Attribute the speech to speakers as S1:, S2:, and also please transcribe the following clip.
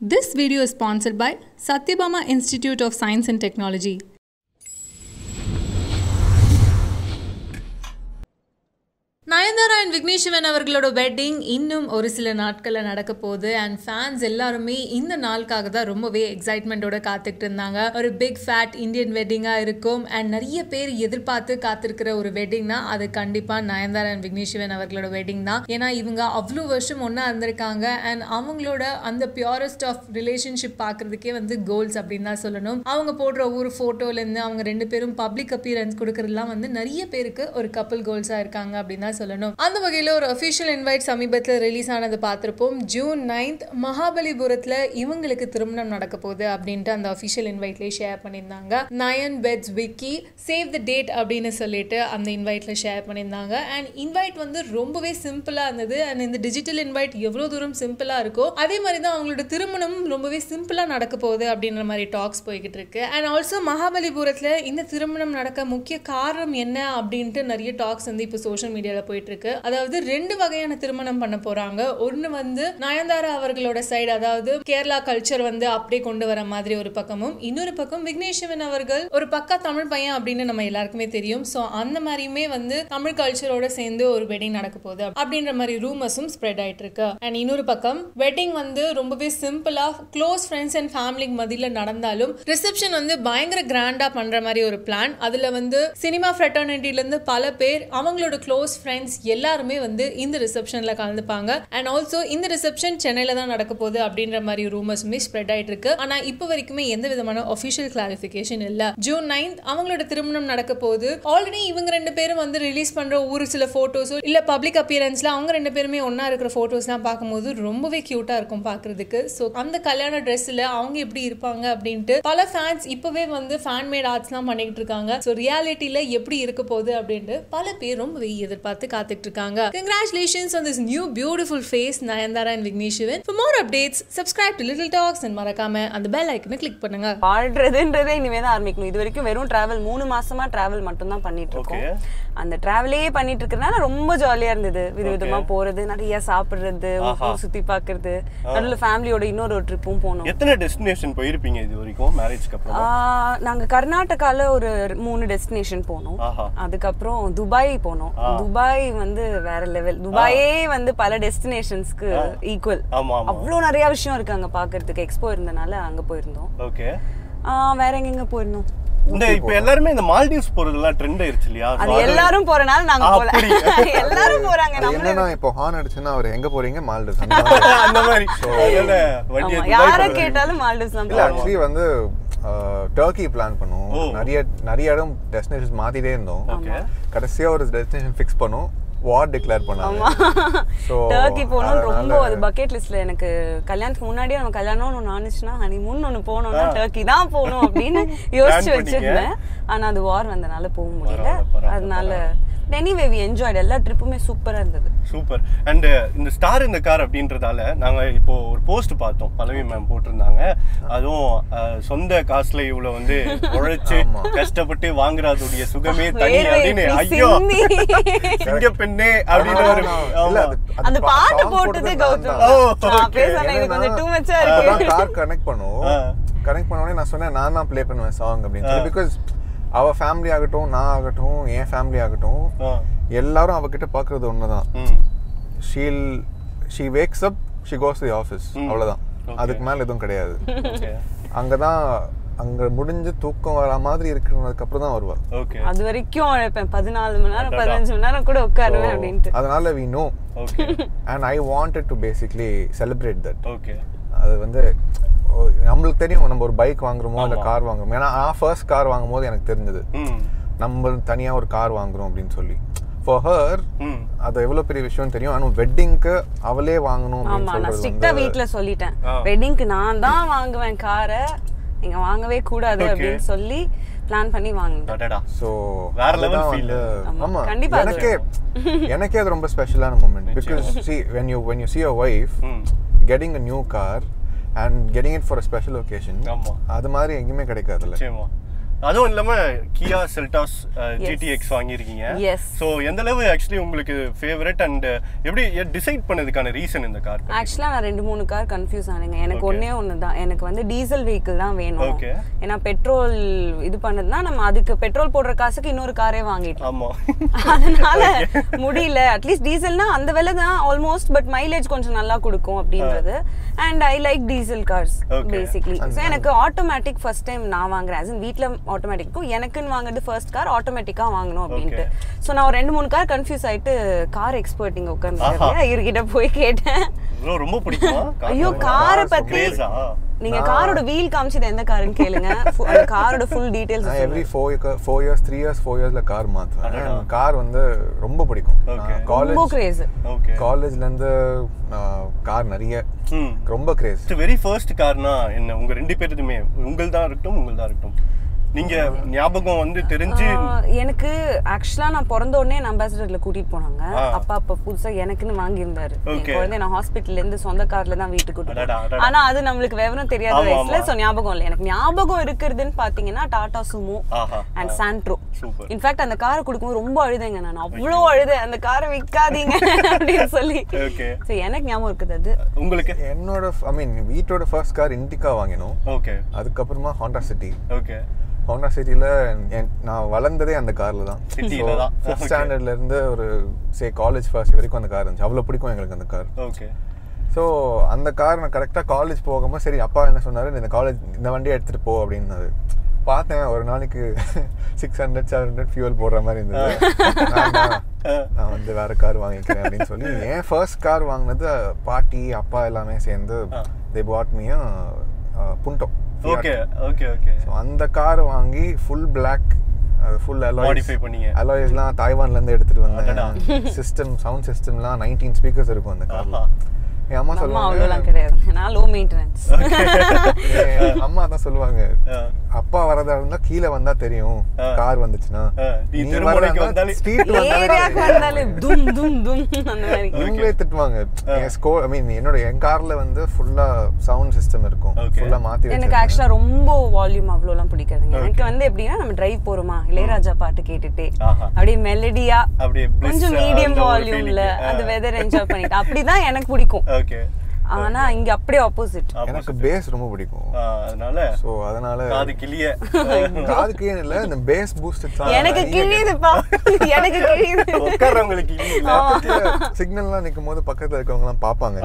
S1: This video is sponsored by Satyabama Institute of Science and Technology. Nayanthara and விக்னேஷிவன் அவர்களோட wedding இன்னும் ஒரு சில நாட்களில் நடக்க போகுது. அண்ட் ஃபேன்ஸ் எல்லாருமே இந்த நாளுக்காக தான் ரொம்பவே எக்ஸைட்மெண்ட்டோட காத்துக்கிட்டு இருந்தாங்க. ஒரு பிக் ஃபேட் இந்தியன் வெட்டிங்காக இருக்கும். அண்ட் நிறைய பேர் எதிர்பார்த்து காத்திருக்கிற ஒரு வெட்டிங்னா அது கண்டிப்பாக நயன்தாரா அண்ட் விக்னேஷ் அவர்களோட வெட்டிங் தான். ஏன்னா இவங்க அவ்வளோ வருஷம் ஒன்றா இருந்திருக்காங்க. அண்ட் அவங்களோட அந்த பியூரஸ்ட் ஆஃப் ரிலேஷன்ஷிப் பார்க்கறதுக்கே வந்து கோல்ஸ் அப்படின்னு தான் சொல்லணும். அவங்க போடுற ஒவ்வொரு ஃபோட்டோலேருந்து அவங்க ரெண்டு பேரும் பப்ளிக் அப்பியரன்ஸ் கொடுக்கறதுலாம் வந்து நிறைய பேருக்கு ஒரு கப்பல் கோல்ஸாக இருக்காங்க அப்படின்னு தான் சொல்லணும். அந்த வகையில் ஒரு அஃபிஷியல் இன்வைட் சமீபத்தில் ரிலீஸ் ஆனது பார்த்துருப்போம். ஜூன் நைன்த் மகாபலிபுரத்தில் இவங்களுக்கு திருமணம் நடக்க போகுது அப்படின்ட்டு அந்த அஃபிஷியல் இன்வைட்லேயே ஷேர் பண்ணியிருந்தாங்க. Nayan weds Vicky save the date அப்படின்னு சொல்லிட்டு அந்த இன்வைட்டில் ஷேர் பண்ணியிருந்தாங்க. அண்ட் இன்வைட் வந்து ரொம்பவே சிம்பிளாக இருந்தது. அண்ட் இந்த டிஜிட்டல் இன்வைட் எவ்வளோ தூரம் சிம்பிளாக இருக்கோ அதே மாதிரி தான் அவங்களோட திருமணம் ரொம்பவே சிம்பிளாக நடக்க போகுது அப்படின்ற மாதிரி டாக்ஸ் போய்கிட்டு இருக்கு. அண்ட் ஆல்சோ மகாபலிபுரத்தில் இந்த திருமணம் நடக்க முக்கிய காரணம் என்ன அப்படின்ட்டு நிறைய டாக்ஸ் வந்து இப்போ சோஷியல் மீடியாவில் போயிட்டு இருக்கு. அதாவது ரெண்டு வகையான திருமணம் பண்ண போறாங்க. ஒன்னு வந்து நயன்தாரா அவர்களோட சைடு அதாவது கேரளா கல்ச்சர் வந்து அப்படியே கொண்டு வர மாதிரி ஒரு பக்கமும் இன்னொரு பக்கம் விக்னேஸ்வரன் அவர்கள் ஒரு பக்கா தமிழ் பையன் அப்படின்னு நம்ம எல்லாருக்குமே தெரியும். ஸோ அந்த மாதிரியுமே வந்து தமிழ் கல்ச்சரோட சேர்ந்து ஒரு வெட்டிங் நடக்க போகுது அப்படின்ற மாதிரி ரூமர்ஸும் ஸ்ப்ரெட் ஆயிட்டு இருக்கு. அண்ட் இன்னொரு பக்கம் வெட்டிங் வந்து ரொம்பவே சிம்பிளா க்ளோஸ் ஃப்ரெண்ட்ஸ் அண்ட் ஃபேமிலிக்கு மதியில் நடந்தாலும் ரிசப்ஷன் வந்து பயங்கர கிராண்டா பண்ற மாதிரி ஒரு பிளான் அதுல வந்து சினிமா ஃப்ரெட்டர்னிட்டில இருந்து பல பேர் அவங்களோட க்ளோஸ் ஃப்ரெண்ட்ஸ் எல்லாருமே வந்து இந்த ரிசப்ஷன்ல கலந்துப்பாங்க. அண்ட் ஆல்சோ இந்த ரிசப்ஷன் சென்னையில தான் நடக்க போகுது அப்படின்ற மாதிரி ரூமர்ஸுமே ஸ்ப்ரெட் ஆயிட்டு இருக்கு. ஆனா இப்போ வரைக்குமே எந்த விதமான ஒஃபிஷியல் கிளாரிஃபிகேஷன் இல்ல. ஜூன் நைன்த் அவங்களோட திருமணம் நடக்க போகுது. ஆல்ரெடி இவங்க ரெண்டு பேரும் வந்து ரிலீஸ் பண்ற ஒரு சில போட்டோஸோ இல்ல பப்ளிக் அப்பியரன்ஸ்ல அவங்க ரெண்டு பேருமே ஒன்னா இருக்கிற ஃபோட்டோஸ்லாம் பார்க்கும்போது ரொம்பவே கியூட்டா இருக்கும் பாக்குறதுக்கு ஸோ அந்த கல்யாண ட்ரெஸ்ல அவங்க எப்படி இருப்பாங்க அப்படின்ட்டு பல ஃபேன்ஸ் இப்பவே வந்து ஃபேன் மேட் ஆர்ட்ஸ்லாம் பண்ணிக்கிட்டு இருக்காங்க. ஸோ ரியாலிட்டியில எப்படி இருக்க போகுது அப்படின்ட்டு பல பேர் ரொம்பவே எதிர்பார்த்து காத்து இருக்காங்க congratulations on this new beautiful phase Nayanthara and Vignesh Shivan for more updates subscribe to little talks and மறக்காம அந்த பெல் ஐக்கனை கிளிக் பண்ணுங்க.
S2: வாழ்றதுன்றதே இனிமே தான் ஆரம்பிக்கணும். இது வரைக்கும் வெறும் டிராவல் மூணு மாசமா டிராவல் மட்டும் தான் பண்ணிட்டு இருக்கோம் அந்த டிராவலே பண்ணிட்டு இருக்கறனால ரொம்ப ஜாலியா இருந்தது. விதவிதமா போறது நிறைய சாப்பிடுறது ஊர் சுத்தி பாக்குறது நடுவுல ஃபேமிலியோட இன்னொரு ஒரு ட்ரிப்பும் போனோம்.
S3: எத்தனை டெஸ்டினேஷன் போயிருப்பீங்க இது வரைக்கும் மேரேஜ்க்கு அப்புறம்?
S2: நாங்க கர்நாடகால ஒரு மூணு டெஸ்டினேஷன் போனோம். அதுக்கப்புறம் துபாய் போனோம். துபாய் வந்து வேற லெவல் துபாயே வந்து பல டெஸ்டினேஷன்ஸ்க்கு ஈக்குவல்
S3: ஆமா ஆமா.
S2: அவ்வளோ நிறைய விஷயம் இருக்கு அங்க பாக்குறதுக்கு. எக்ஸ்போ இருந்தனால அங்க போயிருந்தோம்.
S3: ஓகே
S2: ஆஹ், வேற எங்கெங்க போயிருந்தோம்?
S3: இந்த இப்ப எல்லாருமே இந்த மால்டீவ்ஸ் போறதெல்லாம் ட்ரெண்ட் ஆயிருச்சு இல்லையா?
S2: அது எல்லாரும் போறனால நாங்க போல. எல்லாரும் போறாங்க
S4: என்னன்னா இப்போ ஹார்ன் அடிச்சுன்னா அவர் எங்க போறீங்க? மால்டஸ் அந்த மாதிரி.
S2: யார. கேட்டாலும் மால்டிவ்ஸ் தான்.
S4: ஆக்சுவலி வந்து டர்க்கி பிளான்
S3: ஓ.
S4: பண்ணுவோம் நிறைய நிறைய இடம் டெஸ்டினேஷன் மாத்திட்டே இருந்தோம். கடைசியா ஒரு டெஸ்டினேஷன் ஃபிக்ஸ் பண்ணோம். வார் டிக்ளேர் பண்ணாங்க.
S2: டர்க்கி போகணும்னு ரொம்ப அது பக்கெட் லிஸ்ட்ல எனக்கு கல்யாணத்துக்கு முன்னாடியே நம்ம கல்யாணம்னு ஒன்று ஆனிச்சுன்னா ஹனிமூன் ஒன்று போகணும்னா டர்க்கி தான் போகணும் அப்படின்னு யோசிச்சு. வச்சிருந்தேன். ஆனா அது வார் வந்தனால போக முடியல. அதனால எனிவே வி என்ஜாய்ட் எல்லா ட்ரிப்புமே சூப்பரா இருந்தது.
S3: சூப்பர் அண்ட் இந்த ஸ்டார் இந்த கார் அப்படின்றதால நாங்க இப்போ ஒரு போஸ்ட் பார்த்தோம். பல்லவி மேம் போட்டிருந்தாங்க. அதுவும் சொந்த காசுல இவ்வளவு வந்து உழைச்சு. கஷ்டப்பட்டு வாங்குறதுடைய சுகமே தனி அப்படின்னு. ஐயோ. சிங்க பெண்ணே அப்படின்னு ஒரு
S2: அந்த பாட்டு போட்டது கௌதம். இது கொஞ்சம் டூ மச்சா இருக்கு.
S4: கார் கனெக்ட் பண்ணுவோம். கனெக்ட் பண்ண உடனே நான் சொன்னேன் நான் தான் ப்ளே பண்ணுவேன் சாங் அப்படின்னு பிகாஸ் அவ ஃபேமிலி ஆகட்டும் நான் ஆகட்டும் என் ஃபேமிலி ஆகட்டும். எல்லாரும் அவகிட்ட பாக்குறது ஒண்ணுதான்
S3: ம்.
S4: She'll she wakes up she goes the office அவ்வளவுதான்
S3: Okay.
S4: அதுக்கு மேல எதுவும் கிடையாது
S3: Okay.
S4: அங்கதான் அங்க முடிஞ்சு தூக்கம் வர மாதிரி இருக்கிறதுக்கு அப்புறம் தான் வருவா
S3: Okay.
S2: அது வரைக்கும் உழைப்பேன் பதினாலு மணி நேரம். பதினஞ்சு மணி நேரம் கூட உட்காருவேன் அப்படின்ட்டு
S4: அதனால we know. And I wanted to basically celebrate that
S3: Okay.
S4: அது வந்து நம்மளுக்கு தெரியும் நம்ம ஒரு பைக் வாங்குறோமோ இல்ல. கார் வாங்குறோமோ ஏன்னா நான் ஃபர்ஸ்ட் கார் வாங்கும் போது எனக்கு தெரிஞ்சது. நம்ம தனியா ஒரு கார் வாங்குறோம் அப்படின்னு சொல்லி ஃபார் ஹர். அது எவ்வளவு பெரிய விஷயம் தெரியும் ஆனா வெட்டிங்க்கு அவளே வாங்கணும்
S2: ஆமா
S4: அப்படின்னு
S2: நான்
S4: சொல்றது
S2: ஸ்ட்ரிக்டா
S4: வந்து
S2: வீட்ல சொல்லிட்டேன். வெட்டிங்க்கு நான் தான் வாங்குவேன் காரை நீங்க வாங்கவே கூடாது. அப்படின்னு சொல்லி பிளான் பண்ணி வாங்கினேன்.
S4: ஸோ
S3: வேற level feel
S4: ஆமா
S2: கண்டிப்பா
S4: எனக்கே எனக்கே அது ரொம்ப ஸ்பெஷலான moment because see when you when you see your wife
S3: hmm.
S4: Getting a new car and getting it for a special occasion. அது மாதிரி எங்கேயுமே கிடைக்காதுல்ல
S3: அதுவும் இல்லாம கியா செல்டாஸ் ஜிடிஎக்ஸ் வாங்கியிருக்கீங்க. ஸோ எந்த அளவு ஆக்சுவலி உங்களுக்கு ஃபேவரட் அண்ட் எப்படி டிசைட் பண்ணதுக்கான ரீசன் இந்த கார்
S2: ஆக்சுவலா நான் ரெண்டு மூணு கார் கன்ஃபியூஸ் ஆனேங்க. எனக்கு. ஒண்ணே ஒன்று தான். எனக்கு வந்து டீசல் வெஹிக்கிள் தான் வேணும்.
S3: Okay.
S2: ஏன்னா பெட்ரோல் இது பண்ணதுன்னா நம்ம அதுக்கு பெட்ரோல் போடுற காசுக்கு இன்னொரு காரே வாங்கிட்டோம்.
S3: ஆமா.
S2: அதனால முடியல. அட்லீஸ்ட் டீசல்னா அந்த விலை தான் ஆல்மோஸ்ட் பட் மைலேஜ் கொஞ்சம் நல்லா கொடுக்கும் அப்படின்றது. And I like diesel cars. Basically so எனக்கு ஆட்டோமேட்டிக் ஃபர்ஸ்ட் டைம் நான் வாங்குறேன். வீட்டில் ஆட்டோமேட்டிக்கும் எனக்குன்னு வாங்குறது ஃபர்ஸ்ட் கார் ஆட்டோமேட்டிக்காக வாங்கணும் அப்படின்ட்டு. ஸோ நான் ஒரு ரெண்டு மூணு கார் கன்ஃபியூஸ் ஆயிட்டு கார் எக்ஸ்பர்ட் இங்கே உட்காந்து போய் கேட்டேன்.
S3: ரொம்ப பிடிக்குமா?
S2: ஐயோ? காரை
S3: ஆ?
S2: நீங்க காரோட வீல் காமிச்சது எந்த காருன்னு கேளுங்க. காரோட ஃபுல் டீடைல்ஸ்
S4: நான் every four four years three years four இயர்ஸ்ல கார்
S3: அடடா.
S4: கார் வந்து ரொம்ப பிடிக்கும்.
S3: Okay.
S2: ரொம்ப
S4: காலேஜ்
S2: கிரேஸ்
S3: Okay.
S4: காலேஜ்லேருந்து கார் நிறைய. ரொம்ப கிரேஸ்
S3: வெரி ஃபர்ஸ்ட் கார்னா என்ன? உங்க ரெண்டு பேருதுமே உங்கள் தான் இருக்கட்டும் உங்கள் தான் இருக்கட்டும். நீங்க ஞாபகம் வந்து தெரிஞ்சு
S2: எனக்கு ஆக்சுவலா நான் பிறந்த உடனே அம்பாசிடர்ல கூட்டிட்டு போனாங்க. அப்பா அப்பா புதுசா எனக்குன்னு வாங்கியிருந்தாரு. என்
S3: Okay.
S2: குழந்தை நான் ஹாஸ்பிட்டல்ல இருந்து சொந்த கார்ல தான் வீட்டுக்கு கூட்டிட்டு. ஆனா அது நம்மளுக்கு விவரம் தெரியாத வயசுல. சோ ஞாபகம் இல்லை. எனக்கு ஞாபகம் இருக்கிறதுன்னு பாத்தீங்கன்னா Tata Sumo and Santro in fact அந்த காரை கொடுக்கும்போது ரொம்ப அழுதேங்க நான். அவ்வளோ அழுதேன். அந்த காரை விற்காதீங்க அப்படின்னு சொல்லி.
S3: ஓகே
S2: ஸோ எனக்கு ஞாபகம் இருக்குது அது.
S3: உங்களுக்கு?
S4: என்னோட ஐ மீன் வீட்டோட ஃபர்ஸ்ட் கார் இண்டிகா வாங்கினோம்.
S3: ஓகே
S4: அதுக்கப்புறமா ஹாண்டா சிட்டி
S3: ஓகே
S4: ஹோண்டா சிட்டியில் நான் வளர்ந்ததே அந்த காரில் தான்.
S3: Cityல தான்.
S4: Fifth
S3: Okay.
S4: ஸ்டாண்டர்ட்ல இருந்து ஒரு சே காலேஜ் ஃபர்ஸ்ட் வரைக்கும் அந்த கார் இருந்துச்சு. அவ்வளோ பிடிக்கும் எங்களுக்கு அந்த கார்.
S3: ஓகே
S4: ஸோ அந்த கார் நான் கரெக்டாக காலேஜ் போகும்போது சரி அப்பா என்ன சொன்னார் இந்த காலேஜ் இந்த வண்டியை எடுத்துகிட்டு போ அப்படின்னாரு. பார்த்தேன் ஒரு நாளைக்கு six hundred seven hundred fuel போடுற மாதிரி இருந்தது. நான் வந்து வேற கார் வாங்கிக்கிறேன் அப்படின்னு சொல்லி என் ஃபர்ஸ்ட் கார் வாங்கினது பாட்டி அப்பா எல்லாமே சேர்ந்து. They bought me a Punto
S3: okay okay okay
S4: so அந்த கார் வாங்கி full black full alloys
S3: modify பண்ணீங்க.
S4: அலாய்ஸ்லாம் தாய்வான்லேருந்து எடுத்துட்டு. வந்தேன். சிஸ்டம் சவுண்ட் சிஸ்டம்லாம் நைன்டீன் ஸ்பீக்கர்ஸ் இருக்கும் அந்த கார்ல. என் அம்மா
S2: அவ்வளோலாம்
S4: சொல்லுவாங்க
S2: கிடையாது. நான் லோ மெயின்டெனன்ஸ்
S4: என் அம்மா தான் சொல்லுவாங்க. அப்பா வரதா இருந்தா கீழே வந்தா தெரியும். கார் வந்துச்சுன்னா.
S3: நீ
S4: ஸ்ட்ரீட்
S2: வந்தாலே தும் தும் தும் அந்த மாதிரி.
S4: இவங்களே திட்டுவாங்க. என் ஸ்கோ ஐ மீன் என்னோட என் கார்ல வந்து ஃபுல்லா சவுண்ட் சிஸ்டம் இருக்கும். ஃபுல்லா மாத்தி
S2: எனக்கு ஆக்சுவலா ரொம்ப வால்யூம் அவ்வளோலாம் பிடிக்காதுங்க. எனக்கு வந்து எப்படின்னா நம்ம டிரைவ் போறோமா? இளையராஜா பாட்டு கேட்டுட்டே. அப்படியே மெலடியா கொஞ்சம் மீடியம் வால்யூம்ல. அந்த வெதர் என்ஜாய் பண்ணிட்டு. அப்படிதான் எனக்கு பிடிக்கும்.
S3: ஓகே
S2: ஆனா இங்க அப்படியே ஆப்போசிட்
S4: எனக்கு பேஸ் ரொம்ப பிடிக்கும்.
S3: அதனால
S4: ஸோ அதனால
S3: காது கிளிய.
S4: காதுக்கு ஏன் இல்ல இந்த பேஸ் பூஸ்ட்
S2: எனக்கு கிழியுதுப்பா. எனக்கு கிழியுது.
S3: உட்கார்றவங்களுக்கு கிளி இல்ல
S4: சிக்னல்லாம் நிக்கும் போது பக்கத்துல இருக்கவங்க எல்லாம் பாப்பாங்க